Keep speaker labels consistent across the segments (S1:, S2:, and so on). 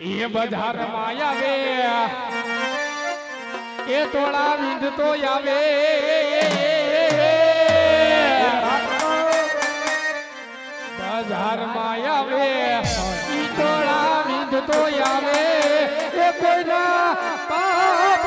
S1: એ બજાર આવે એ તોળા વિંધ તો આવે બજાર આવે ઈ તોળા વિંધ તો આવે એ કોઈના પાપ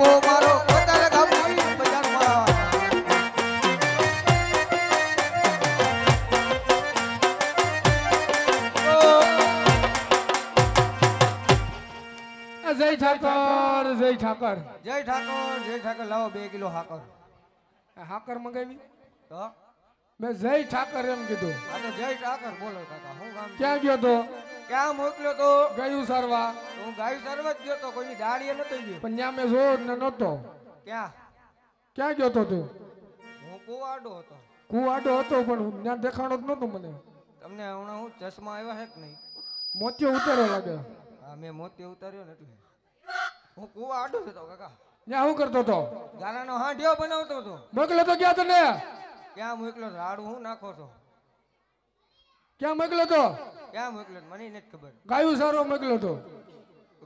S1: જય ઠાકર જય ઠાકર.
S2: જય ઠાકોર જય ઠાકોર. લાવો બે કિલો હાકર.
S1: હાકર મંગાવી
S2: તો?
S1: મેં જય ઠાકર એમ કીધું.
S2: અને જય ઠાકર બોલો કાકા હું કામ
S1: ક્યાં ગયો તો?
S2: ક્યાં મોકલ્યો તો?
S1: ગયું સરવા
S2: હું ગાયું સરવા જ ગયો તો કોઈની દાડીએ નતો ગયો
S1: પણ ત્યાં મેં જોયો જ ન નહોતો.
S2: ક્યાં?
S1: ક્યાં ગયો તો તું?
S2: હું કુવાડો હતો.
S1: કુવાડો હતો પણ ત્યાં દેખાણો જ નહોતું મને.
S2: તમને હમણાં હું ચશ્મા આવ્યા છે કે નહીં?
S1: મોતિયો ઉતારો લાગે.
S2: હા મેં મોતી ઉતાર્યો ને એટલે. હું કુવાડો હતો કાકા.
S1: ત્યાં શું કરતો હતો?
S2: ગાલાનો હાંઢિયો બનાવતો હતો.
S1: મોકલ્યો તો ક્યાં તને?
S2: ક્યાં મોકલ્યો રાડું હું નાખો છો?
S1: ક્યાં મોકલો તો?
S2: ક્યાં મોકલ્યો મને નથી ખબર.
S1: ગાયું સારો મોકલો તો.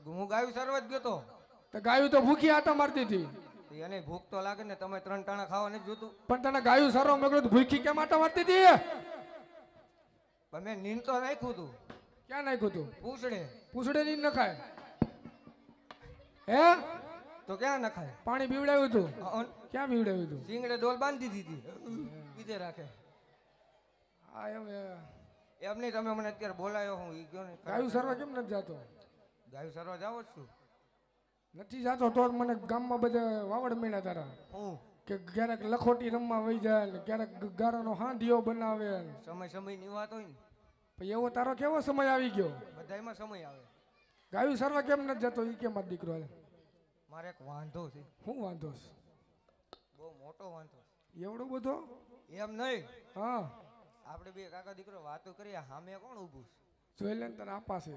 S2: હું ગાયું સર્વત ગયો તો.
S1: તો ગાયું તો ભૂખી આટા મારતી હતી.
S2: એને ભૂખ તો લાગે ને તમે ત્રણ ટાણા ખાવા નથી જોતું.
S1: પણ તને ગાયું સારો મોકલો તો ભૂખી કેમ આટા મારતી હતી?
S2: પણ મેં નીંદ તો નાખ્યું હતું.
S1: ક્યાં નાખ્યું તું?
S2: પૂછડે.
S1: પૂછડે ની નખાય. હે?
S2: તો ક્યાં નખાય?
S1: પાણી પીવડાવ્યું તું? ક્યાં પીવડાવ્યું તું?
S2: સિંગડે ડોલ બાંધી દીધી બીજે રાખે.
S1: હા એમ
S2: એમ નહીં તમે મને અત્યારે બોલાયો હું એ ગયો ને?
S1: ગાયું સરવા કેમ નથી જતો?
S2: ગાયું સરવા જાવ જ છું.
S1: નથી જાતો તો મને ગામમાં બધા વાવડ મળ્યા તારા.
S2: હું?
S1: કે ક્યારેક લખોટી રમવા વહી જાય ને ક્યારેક ગારાનો હાંડિયો બનાવે
S2: સમય સમયની વાત હોય ને.
S1: પછી એવો તારો કેવો સમય આવી ગયો?
S2: બધામાં સમય આવે.
S1: ગાયું સરવા કેમ નથી જતો? એ કેમ દીકરો?
S2: મારે એક વાંધો છે.
S1: શું વાંધો છે?
S2: બહુ મોટો વાંધો
S1: એવડો બધો?
S2: એમ નહીં.
S1: હા.
S2: આપણે બે કાકા દીકરો વાતો કરીએ સામે કોણ ઊભું
S1: જોઈ લે તને તારા આપા છે.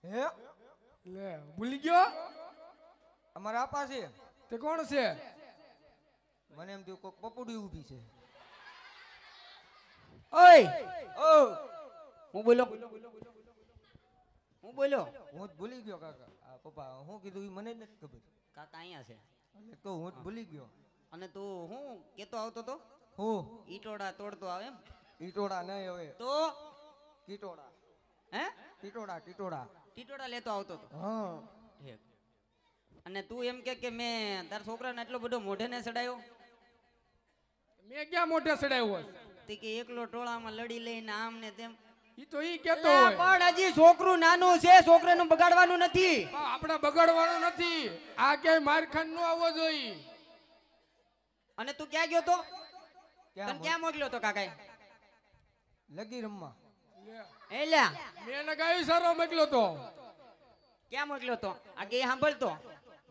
S2: છે હે?
S1: લે ભૂલી ગયો?
S2: અમારા આપા છે.
S1: તે કોણ છે?
S2: મને એમ થયું કોઈક પપુડી ઊભી છે.
S3: ઓય!
S2: ઓ!
S3: હું બોલો? હું બોલો?
S2: હું જ ભૂલી ગયો કાકા. આ પપ્પા હું કીધું એ મને જ નથી ખબર.
S3: કાકા અહીંયા છે.
S2: એટલે તો હું ભૂલી ગયો.
S3: અને તું હું કેતો આવતો તો?
S2: હું.
S3: ઈટોડા તોડતો આવે એમ?
S2: ઈટોડા નહીં હવે.
S3: તો?
S2: ટીટોડા.
S3: હે?
S2: ટીટોડા ટીટોડા.
S3: ટીટોડા લેતો આવતો તો?
S2: હા.
S3: ઠીક. અને તું એમ કે કે મેં તારા છોકરાને એટલો બધો મોઢે ને સડાયો?
S1: મેં ક્યાં મોઢે સડાયો હોય
S3: તે કે એકલો ટોળામાં લડી લઈને આમ ને તેમ
S1: ઈ તો ઈ કેતો હોય.
S3: પણ હજી છોકરું નાનું છે છોકરાનું બગાડવાનું નથી.
S1: આપણે બગાડવાનું નથી. આ ક્યાંય માર નો આવવો જોઈએ.
S3: અને તું ક્યાં ગયો તો? તને ક્યાં મોકલ્યો તો કાકાએ?
S2: લગી રમવા.
S3: એ લ્યા.
S1: મેં એને સારો મોકલ્યો તો.
S3: ક્યાં મોકલ્યો તો? આ કે સાંભળતો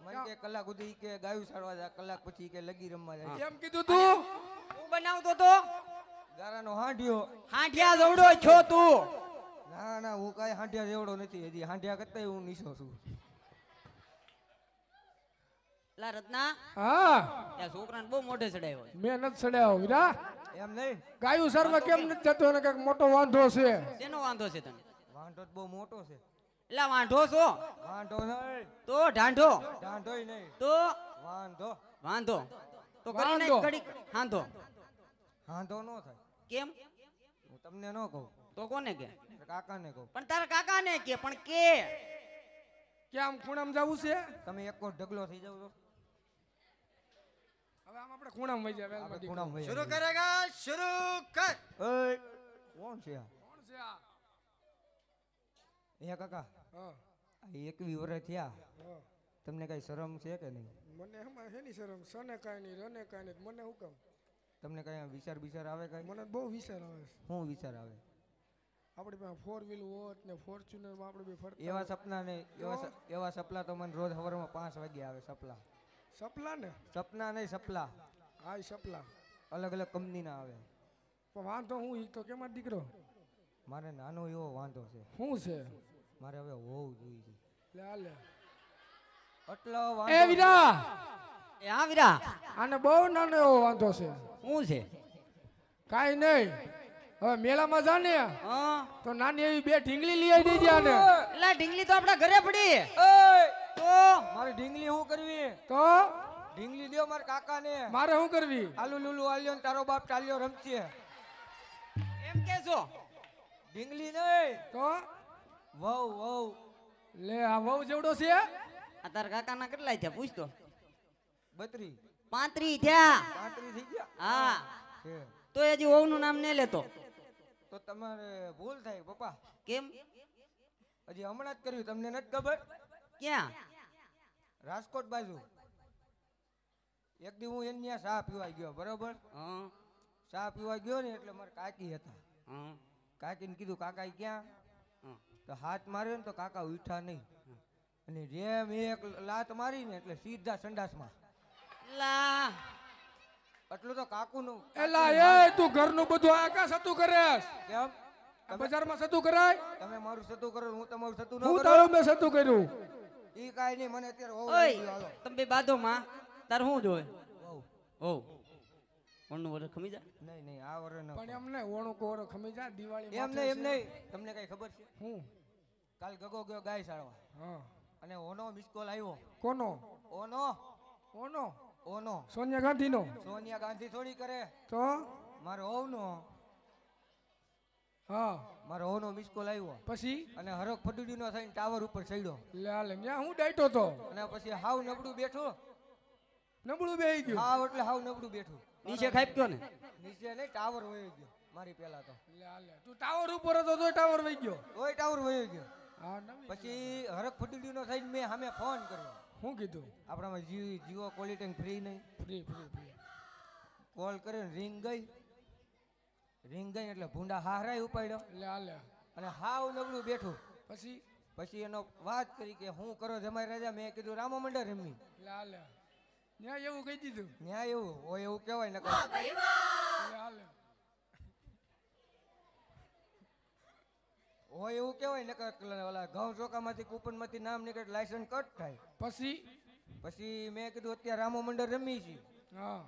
S2: મને કે કલાક સુધી કે ગાયું સારવા કલાક પછી કે લગી રમવા જાય.
S1: એમ કીધું તું?
S3: હું બનાવતો તો?
S2: ગારાનો હાંડિયો
S3: હાંઠિયા જવડો છો તું?
S2: ના ના હું કાંઈ હાંડિયા જેવડો નથી. હજી હાંડિયા કરતા હું નીચો છું.
S3: લા રત્ના
S1: હા.
S3: ત્યાં છોકરાને બહુ મોઢે ચડાવ્યો
S1: મેં નથી ચડ્યા વીરા.
S2: એમ નહીં?
S1: ગાયું સર્વ કેમ નથી જતો? ને કંઈક મોટો વાંધો છે.
S3: શેનો વાંધો છે તને?
S2: વાંધો તો બહુ મોટો છે.
S3: એટલા વાંઢો છો?
S2: વાંઢો નહીં.
S3: તો ઢાંઢો.
S2: ઢાંઢો નહીં.
S3: તો?
S2: વાંધો
S3: વાંધો. તો
S1: કરીને
S3: ઘડી હાંધો.
S2: હાંધો નો થાય.
S3: કેમ?
S2: હું તમને ન કહું.
S3: તો કોને કે?
S2: કાકાને કહું.
S3: પણ તારા કાકાને કે પણ કે?
S1: કે આમ ખૂણામાં જવું છે?
S2: તમે એકો ઢગલો થઈ જાવ
S1: હવે આમ આપણે ખૂણામાં વહી જાવ
S2: આપણે ખૂણામાં વહી શરૂ
S4: કરેગા શરૂ કર.
S2: ઓય કોણ છે આ?
S1: કોણ છે આ?
S2: એ કાકા
S1: હા.
S2: એકવી વર્ષ થયા. તમને કઈ શરમ છે કે નહીં?
S1: મને એમાં શેની શરમ? સને કાંઈ નહીં રને કાંઈ નહીં. મને હું કહું
S2: તમને કઈ વિચાર વિચાર આવે કઈ?
S1: મને બહુ વિચાર આવે
S2: શું વિચાર આવે?
S1: આપણે પાસે ફોર વ્હીલ હોત ને ફોર્ચ્યુનરમાં આપણે બે ફરતા
S2: એવા સપના ને એવા એવા સપલા તો મને રોજ સવારમાં પાંચ વાગે આવે સપલા.
S1: સપલા ને?
S2: સપના નહીં સપલા.
S1: હા સપલા.
S2: અલગ અલગ કંપનીના આવે.
S1: પણ વાંધો હું ઈ તો કેમાં દીકરો?
S2: મારે નાનો એવો વાંધો છે.
S1: શું છે?
S2: મારે હવે હોવું જોઈએ.
S1: લે લે.
S2: એટલો
S1: એ
S2: વાંધો
S1: વીરા!
S3: એ હા વીરા
S1: આને બહુ નાનો એવો વાંધો છે.
S3: શું છે?
S1: કાંઈ નહીં. હવે મેળામાં જા ને તો નાની એવી બે ઢીંગલી લઈ આવી દેજે આને.
S3: એટલે ઢીંગલી તો આપણા ઘરે પડી.
S2: ઓય!
S3: તો?
S2: મારે ઢીંગલી શું કરવી?
S1: તો?
S2: ઢીંગલી દ્યો મારા કાકાને.
S1: મારે શું કરવી?
S2: આલુ લુલુ આલ્યો ને તારો બાપ ચાલ્યો રમશે.
S3: એમ કેશો
S2: ઢીંગલી નહીં.
S1: તો?
S2: વહુ વહુ.
S1: લે આ વહુ જેવડો છે?
S3: આ તારા કાકાના કેટલા થયા પૂછતો.
S2: બત્રી.
S3: પાંત્રી થયા.
S2: પાંત્રી થઈ ગયા?
S3: હા. તો એ હજી વહુનું નામ નહીં લેતો.
S2: તો તમારે ભૂલ થાય પપ્પા.
S3: કેમ?
S2: હજી હમણાં જ કર્યું તમને નથી ખબર?
S3: ક્યાં?
S2: રાજકોટ બાજુ. એક દી હું એની ચા પીવા ગયો બરોબર? ચા પીવા ગયો ને એટલે મારા કાકી હતા.
S3: કાકી
S2: કાકીને કીધું કાકા ક્યાં. તો હાથ માર્યો ને તો કાકા ઉઠા નહીં. અને જેમ એક લાત મારી ને એટલે સીધા સંડાસમાં.
S3: લા
S2: એટલું તો કાકુનું.
S1: એલા એ તું ઘરનું બધું આ કા સતું કરેસ
S2: કેમ?
S1: આ બજારમાં સતું કરાય?
S2: તમે મારું સતું કરો હું તમારું સતું ન
S1: હું તારું મેં સતું કર્યું.
S2: ઈ કાઈ નહીં મને અત્યારે
S3: ઓય તમે બે બાધો માં તાર શું
S2: જોય.
S3: ઓ કોણનું વર ખમી જા
S2: નહીં નહીં આ વર ન
S1: પણ એમ નહીં ઓણું કોરો ખમી જા દિવાળી
S2: એમ નહીં એમ નહીં. તમને કઈ ખબર છે?
S1: હું?
S2: કાલ ગગો ગયો ગાય સાળવા.
S1: હા.
S2: અને ઓનો મિસ કોલ આવ્યો.
S1: કોનો?
S2: ઓનો?
S1: ઓનો?
S2: ઓનો.
S1: સોનિયા ગાંધી નો
S2: સોનિયા ગાંધી થોડી કરે.
S1: તો?
S2: મારો ઓનો
S1: હા.
S2: મારો ઓનો મિસ કોલ આવ્યો
S1: પછી?
S2: અને હરક ફડુડીનો થઈને ટાવર ઉપર ચડ્યો.
S1: લે આ ન્યા હું ડાયટો તો?
S2: અને પછી હાવ નબળું બેઠો.
S1: નબળું બેહી ગયું?
S2: હાવ એટલે હાવ નબળું બેઠું.
S3: નીચે ખાઈ ગયો ને?
S2: નીચે નહીં ટાવર વહી ગયો મારી પેલા તો.
S1: લે તું ટાવર ઉપર હતો તો ટાવર વહી ગયો?
S2: તોય ટાવર વહી ગયો.
S1: હા
S2: પછી હરક ફડુડીનો થઈને મેં સામે ફોન કર્યો.
S1: હું કીધું?
S2: આપણામાં જીઓ જીઓ ક્વોલિટી ફ્રી નહીં.
S1: ફ્રી ફ્રી ફ્રી
S2: કોલ કર્યો ને રિંગ ગઈ. રિંગ ગઈ એટલે ભૂંડા હારાય ઉપાડ્યો.
S1: એટલે હાલે.
S2: અને હાવ નબળું બેઠું.
S1: પછી?
S2: પછી એનો વાત કરી કે હું કરો જમાઈ રાજા? મેં કીધું રામો મંડળ રમી.
S1: એટલે હાલે. ન્યાય એવું કહી દીધું.
S2: ન્યાય એવું હોય એવું કહેવાય નકર.
S1: લે આ લે
S2: હોય એવું કેવાય ને ઓલા ઘઉં ચોકામાંથી કૂપનમાંથી નામ નીકળે લાયસન્સ કટ થાય.
S1: પછી?
S2: પછી મેં કીધું અત્યારે રામો મંડળ રમી છે.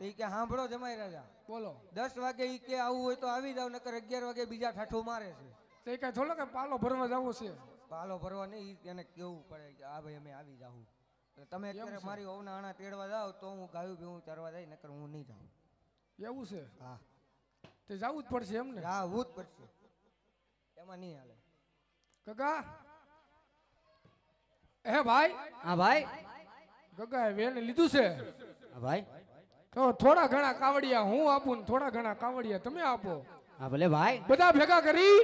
S2: એ કે સાંભળો જમાઈ રાજા.
S1: બોલો.
S2: દસ વાગે એ કે આવું હોય તો આવી જાવ નકર અગિયાર વાગે બીજા ઠાઠું મારે છે.
S1: તે કઈ થોડો કે પાલો ભરવા જવું છે.
S2: પાલો ભરવા નહીં એને કેવું પડે કે આ ભાઈ અમે આવી જાવું તમે અત્યારે મારી ઓવના આણા તેડવા જાવ તો હું ગાયું ભેવું ચરવા જાય નકર હું નહીં જાઉં.
S1: એવું છે?
S2: હા.
S1: તે જવું જ પડશે એમ ને
S2: જવું જ પડશે. એમાં નહીં હાલે.
S1: ગગા. હે ભાઈ.
S3: હા ભાઈ.
S1: ગગા વેન લીધું છે.
S3: હા ભાઈ.
S1: તો થોડા ઘણા કાવડિયા હું આપું ને થોડા ઘણા કાવડિયા તમે આપો.
S3: હા ભલે ભાઈ.
S1: બધા ભેગા કરી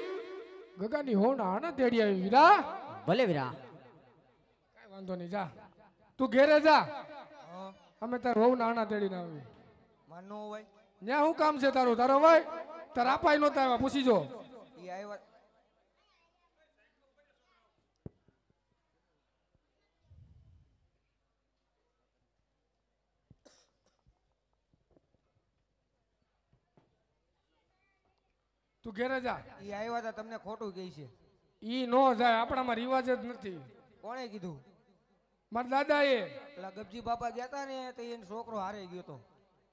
S1: ગગાની હો ના આના તેડી આવી વીરા.
S3: ભલે વીરા.
S1: કઈ વાંધો નહીં જા. તું ઘેરે જા. અમે તાર વહુ ના આના તેડીને આવી
S2: માનો હોય.
S1: ન્યા શું કામ છે તારું? તારો ભાઈ? તાર આપાય નહોતા આવ્યા પૂછી જો.
S2: એ આવ્યા
S1: તું ઘેરે જા.
S2: એ આવ્યા હતા તમને ખોટું કહે છે.
S1: ઈ નો જાય આપણામાં રિવાજ જ નથી.
S2: કોણે કીધું?
S1: મારા દાદા એ
S2: પેલા ગબજી બાપા ગયા હતા ને તો એનો છોકરો હારે ગયો તો.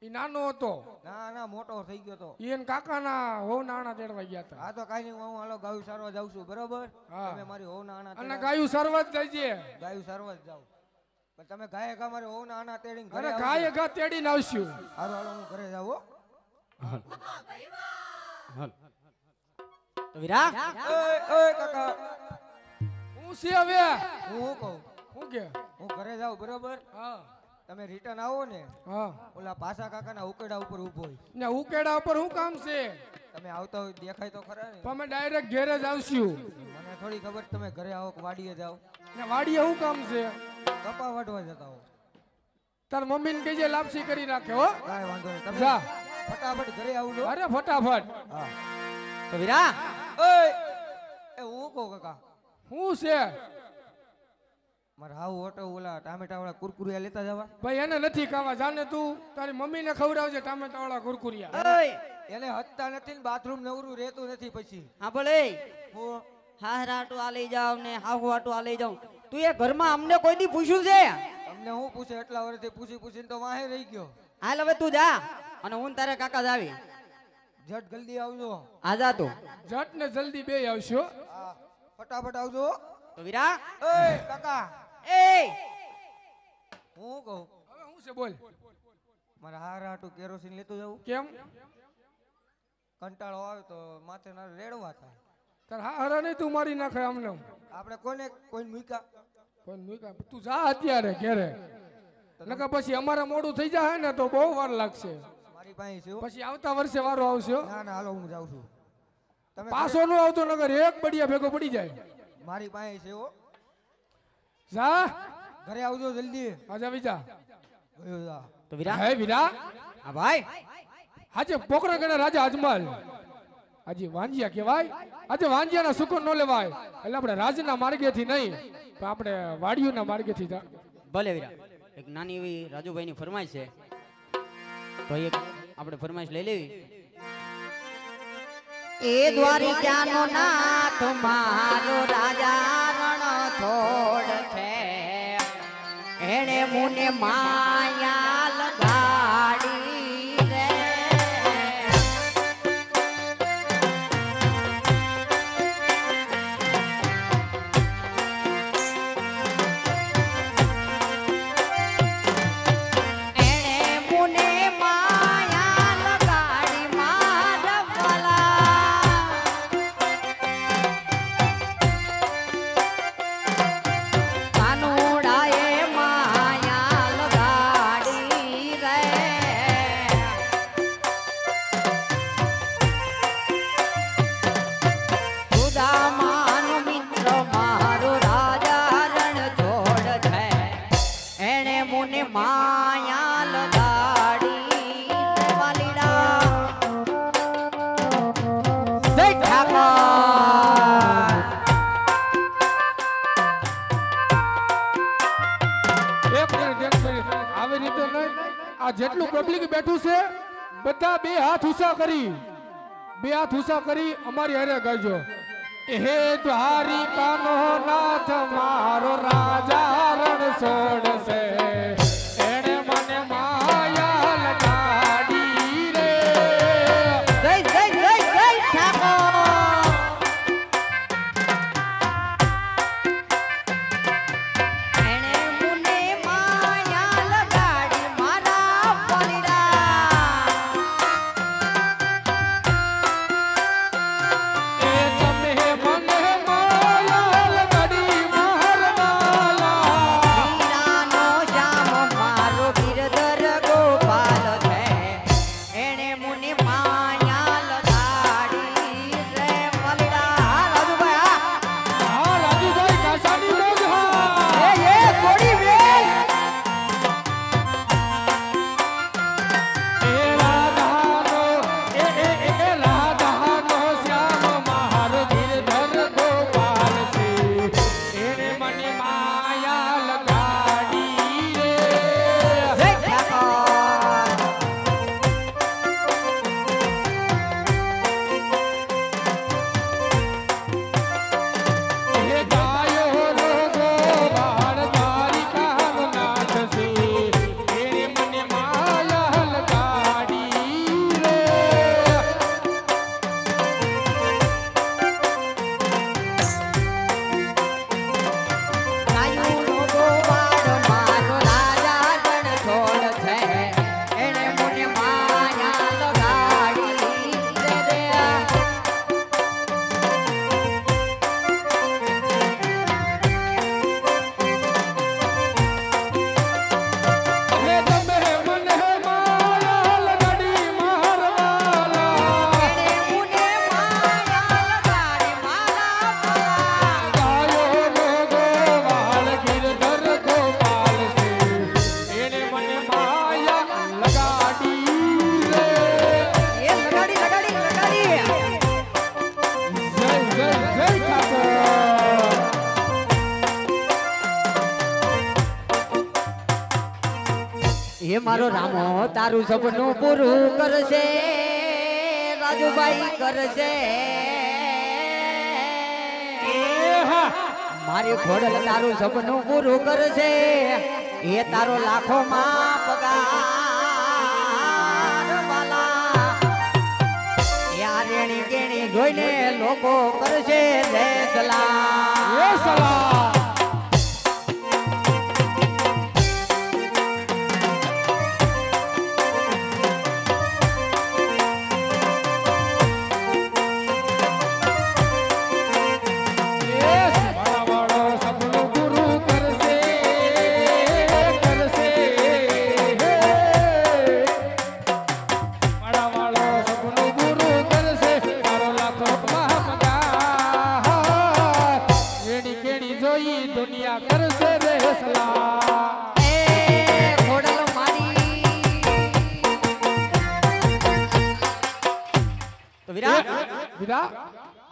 S1: ઈ નાનો હતો.
S2: ના ના મોટો થઈ ગયો તો.
S1: ઈ એને કાકાના હો નાણા તેડવા ગયા હતા
S2: હા તો કાઈ નહીં હું હાલો ગાયું સારવા જાઉં છું બરોબર? તમે મારી હો નાણા
S1: અને ગાયું સરવત જ છે
S2: ગાયું સારવા જ જાઉં. પણ તમે ગાયે ગા મારી હોવ ના આના તેડીને ઘરે
S1: અરે
S2: આવજો.
S1: ગાય ઘા તેડીને આવશું.
S2: હાલો હાલો હું ઘરે જાઉં હો.
S3: તો વીરા?
S2: ઓય, ઓય, કાકા.
S1: હું સી હવે?
S2: હું કહું.
S1: હું કે?
S2: હું ઘરે જાવ બરોબર?
S1: હા.
S2: તમે રિટર્ન આવો ને
S1: હા.
S2: ઓલા પાસા કાકાના ઉકેડા ઉપર ઊભો હોય.
S1: ને ઉકેડા ઉપર શું કામ છે?
S2: તમે આવતા હોય દેખાય તો ખરા ને.
S1: તમે ડાયરેક્ટ ઘરે જ આવશું.
S2: મને થોડી ખબર તમે ઘરે આવો કે વાડીએ જાઓ.
S1: ને વાડીએ શું કામ છે?
S2: કપા વાટવા જતા હો.
S1: તાર મમ્મીને કહેજે લાપસી કરી રાખે હો.
S2: કાઈ વાંધો નહીં. તમે
S1: જા.
S2: ફટાફટ ઘરે આવજો.
S1: અરે ફટાફટ.
S2: હા.
S3: તો વીરા?
S2: એ હું કહું કાકા?
S1: હું છે?
S2: મારે હાવ ઓટો ઓલા ટામેટા વાળા કુરકુરિયા લેતા જવા.
S1: ભાઈ એને નથી ખાવા. જાને તું? તારી મમ્મીને ખવડાવજે ટામેટા વાળા કુરકુરિયા
S2: એને હત્તા નથી ને બાથરૂમ નવરું રહેતું નથી પછી.
S3: હા ભલે.
S2: હું
S3: હાહરાટું આ લઈ જાવ ને હાહુઆટું આ લઈ જાવ તું એ ઘરમાં અમને કોઈ દી પૂછ્યું છે?
S2: તમને હું પૂછે? એટલા વર્ષથી પૂછી પૂછીને તો વાહે રહી ગયો.
S3: હાલ હવે તું જા અને હું તારે કાકા જ આવી.
S2: જટ જલ્દી આવજો.
S3: આજા તો. તું
S1: જટ ને જલ્દી બે આવશો.
S2: ફટાફટ આવજો.
S3: તો વીરા.
S2: એ કાકા.
S3: એ
S2: હું કહું?
S1: હવે શું છે બોલ.
S2: મારે હાર હાટું કેરોસીન લેતો જવું
S1: કેમ?
S2: કંટાળો આવે તો માથે ના રેડવા થાય.
S1: તાર હા હરા નહીં તું મારી નાખે અમને
S2: આપણે કોને કોઈ મૂકા
S1: કોઈ મૂકા તું જા અત્યારે ઘેરે. નકર પછી અમારે મોડું થઈ જાય ને તો બહુ વાર લાગશે.
S2: પાસે છે.
S1: પછી આવતા વર્ષે વારો આવશે હો.
S2: ના ના હાલો હું જાઉં છું. તમે
S1: પાછો નો આવતો નગર એક બડિયા ભેગો પડી જાય.
S2: મારી પાસે છે હો.
S1: જા.
S2: ઘરે આવજો જલ્દી.
S1: આજા બીજા.
S2: ગયો જા.
S3: તો વિરા.
S1: હે વિરા.
S3: હા ભાઈ.
S1: આજે પોકરા ગણા રાજા અજમલ. આજે વાંજિયા કહેવાય. આજે વાંજિયાના સુકન ન લેવાય. એટલે આપણે રાજના માર્ગેથી નહીં પણ આપણે વાડીઓના માર્ગેથી જા.
S3: ભલે વિરા. એક નાની એવી રાજુભાઈની ફરમાય છે. તો એક આપણે ફરમાઈશ લઈ લેવી? એ દ્વારિકાનો નાથ મારો રાજા રણ થોડ છે. એણે મુને માયા લગાડી
S1: હાથ ઊંચા કરી બે હાથ ઊંચા કરી અમારી હારે ગાજો. હે દ્વારી કાનો નાથ, મારો રાજા રણ છોડશે એ
S3: મારો રામો તારું સપનું પૂરું કરશે રાજુભાઈ કરશે. મારી ખોડલ તારું સપનું પૂરું કરશે એ તારો પગાર આ રેણી કેણી જોઈને લોકો કરશે જય સલામ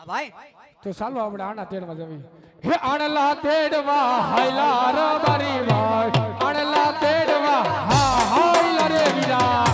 S3: ભાઈ.
S1: તો ચાલો આપણે આણા તેડવા જવી હે આણલા તેડવા, હાયલા રે મારી ભાઈ. આણલા તેડવા, હા, હાયલા રે વીરા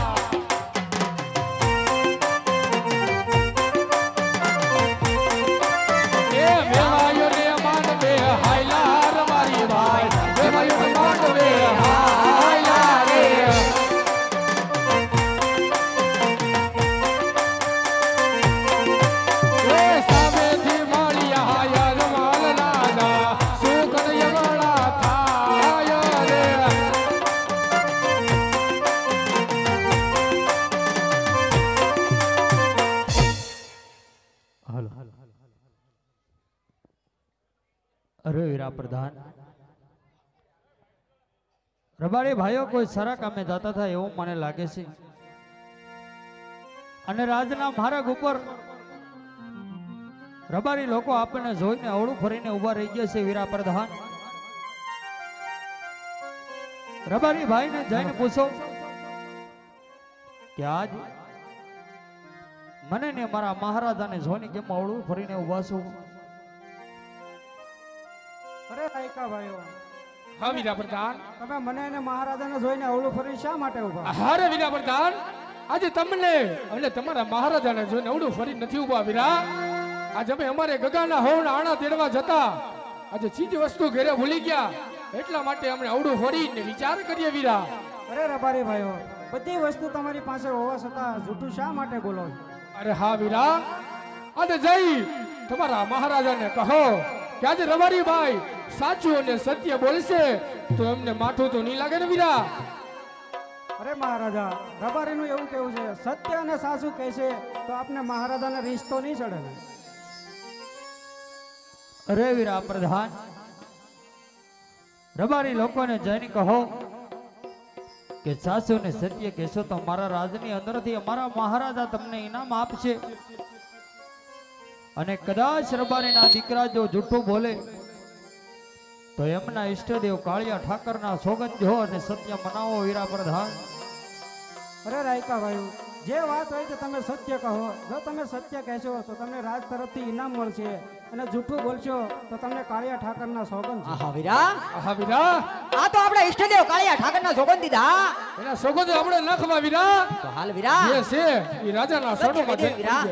S5: રબારી ભાઈઓ, કોઈ સારા કામે જતા થાય એવું મને લાગે છે. અને રાજના માર્ગ ઉપર રબારી લોકો આપણને જોઈને અવળું ફરીને ઊભા રહી ગયા છે વીરા પ્રધાન. રબારી ભાઈને જઈને પૂછો કે આજ મને ને મારા મહારાજાને જોઈને કેમ અવળું ફરીને ઊભા છું?
S6: ભાઈઓ.
S1: હા વીરા પ્રધાન
S6: તમે મને અને મહારાજાને જોઈને અવળું ફરી શા માટે ઊભા
S1: હારે વીરા પ્રધાન આજે તમને અને તમારા મહારાજાને જોઈને અવળું ફરી નથી ઊભા વીરા. આજે અમે અમારે ગગાના હોણ આણા તેડવા જતા. આજે ચીજ વસ્તુ ઘરે ભૂલી ગયા. એટલા માટે અમને અવડું ફરીને વિચાર કરીએ વીરા.
S6: અરે રબારી ભાઈઓ બધી વસ્તુ તમારી પાસે હોવા છતાં જૂઠું શા માટે બોલો
S1: અરે હા વીરા. આજે જઈ તમારા મહારાજાને કહો કે આજે રબારી ભાઈ સાચું અને સત્ય બોલશે, તો એમને માથું તો નહીં લાગે ને વીરા.
S6: અરે મહારાજા, રબારીનું એવું કેવું છે, સત્ય અને સાસુ કહે છે, તો આપને મહારાજાને રિશ્તો નહીં ચડે ને.
S5: અરે વીરા પ્રધાન, રબારી લોકોને જઈને કહો કે સાસુ ને સત્ય કહેશો તો મારા રાજની અંદરથી અમારા મહારાજા તમને ઇનામ આપશે. અને કદાચ રબારીના દીકરા જો જૂઠું બોલે તો એમના ઈષ્ટદેવ કાળિયા ઠાકરના સોગંદ જો અને સત્ય મનાવો વીરા પ્રધાન
S6: અરે રાયકા ભાઈ જે વાત હોય કે તમે સત્ય કહો. જો તમે સત્ય કહેશો તો તમને રાજ તરફથી ઇનામ મળશે અને જૂઠું બોલશો તો તમને કાળિયા ઠાકરના સોગંદ
S3: આહા વીરા.
S1: હા વીરા.
S3: આ તો આપણે ઈષ્ટદેવ કાળિયા ઠાકરના સોગંદ દીધા.
S1: એના સોગંદ આપણે નખવા વીરા.
S3: તો હાલ વીરા.
S1: એ છે એ રાજાના જઈ
S3: વીરા.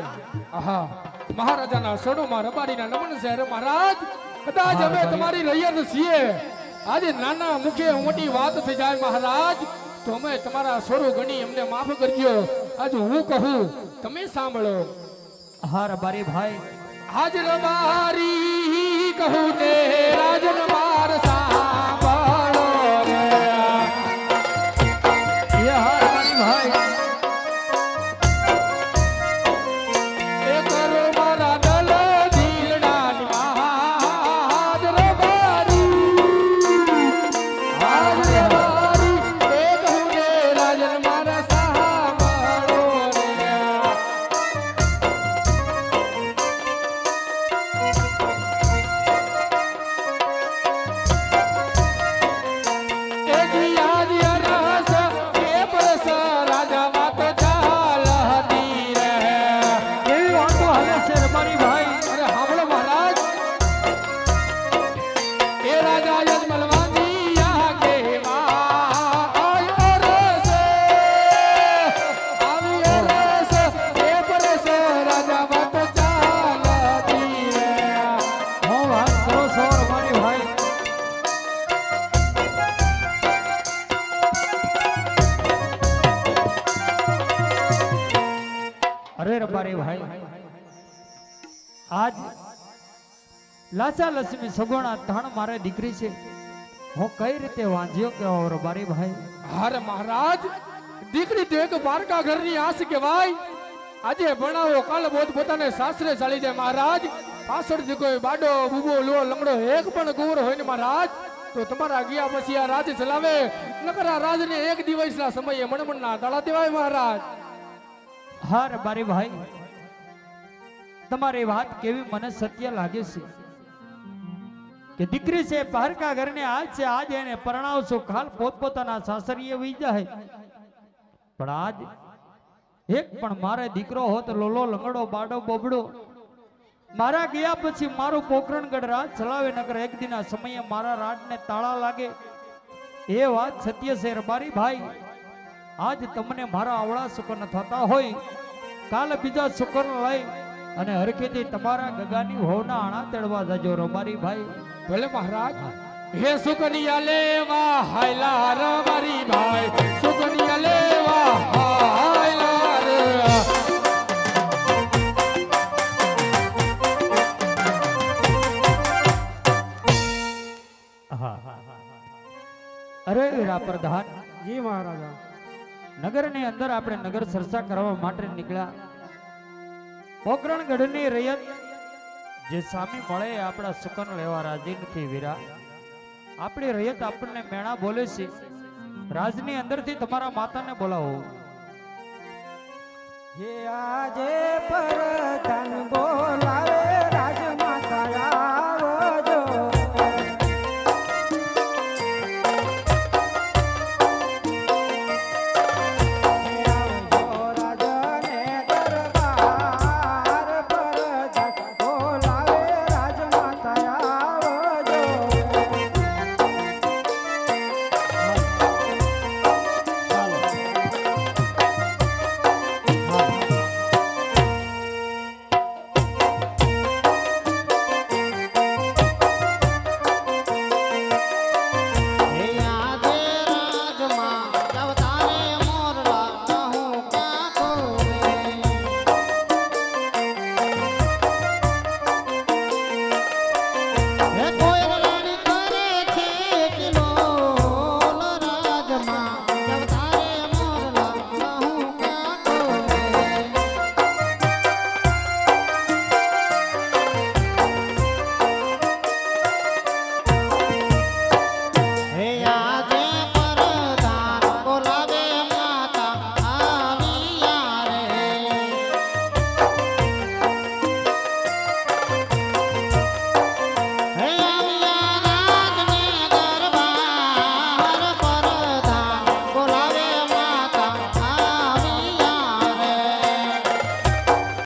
S1: આહા. મહારાજાના સડોમાં રબાડીના નમન છે મહારાજ કદાચ અમે તમારી રૈયત છીએ. આજે નાના મુખે મોટી વાત થઈ જાય મહારાજ તો અમે તમારા સ્વરૂપ ગણી અમને માફ કરજો. આજે હું કહું તમે સાંભળો.
S5: હા રબારી ભાઈ.
S1: આજ રબારી કહું ને રાજ માર
S5: લાચા લક્ષ્મી સગોણા ધણ મારે દીકરી છે. હું કઈ રીતે વાંજ્યો કે રબારી ભાઈ?
S1: હારે મહારાજ દીકરી તો એક બારકા ઘરની આશ કહેવાય. આજે ભણાવો કાલે બોધ પોતાને સાસરે ચાલી જાય. મહારાજ પાછળથી કોઈ બાડો બુબો લો લંગડો એક પણ કુંવર હોય ને મહારાજ તો તમારા ગયા પછી આ રાજ ચલાવે. નકર આ રાજને એક દિવસના સમયે મણમણના દાડા દેવાય મહારાજ.
S5: હા રબારી ભાઈ તમારી વાત કેવી મને સત્ય લાગે છે. કે દીકરી છે, પારકા ઘરને આજ છે, આજ એને પરણાવશો ખાલ પોતપોતાના સાસરીએ વહી જાય. પણ આજ એક પણ મારે દીકરો હોત, લોલો, લંગડો, બાડો, બોબડો. મારા ગયા પછી મારું પોકરણગઢ રાજ ચલાવે નગર એક દિના સમયે મારા રાજને તાળા લાગે. એ વાત સત્ય છે, રબારી ભાઈ. આજ તમને મારા આવડા સુકન થતા હોય, કાલે બીજા સુકન લઈ, અને હરખેથી તમારા ગગાની હોવના આણા તેડવા જજો, રબારી ભાઈ.
S1: ભલે મહારાજ. હે સુકનિયા લેવા હાયલા ર મારી ભાઈ. સુકનિયા લેવા હાયલા રે
S5: અરે વીરા પ્રધાન
S6: જી મહારાજા.
S5: નગરની અંદર આપણે નગર ચર્ચા કરવા માટે નીકળ્યા. પોકરણગઢની રૈયત જે સામી મળે આપણા સુકન લેવા રાજી નથી વીરા. આપણી રૈયત આપણને મેણા બોલે છે. રાજની અંદરથી તમારા માતાને બોલાવો.
S6: હે આજે પરધાન બોલાવે